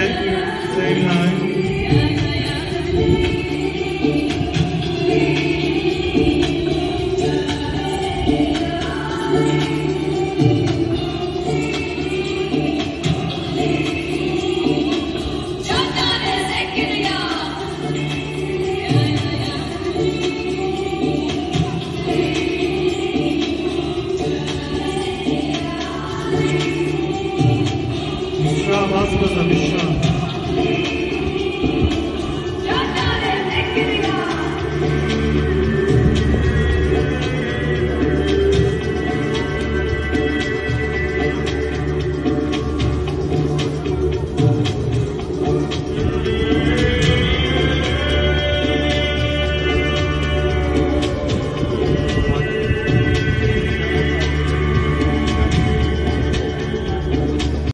thank same line. Sıra bas bir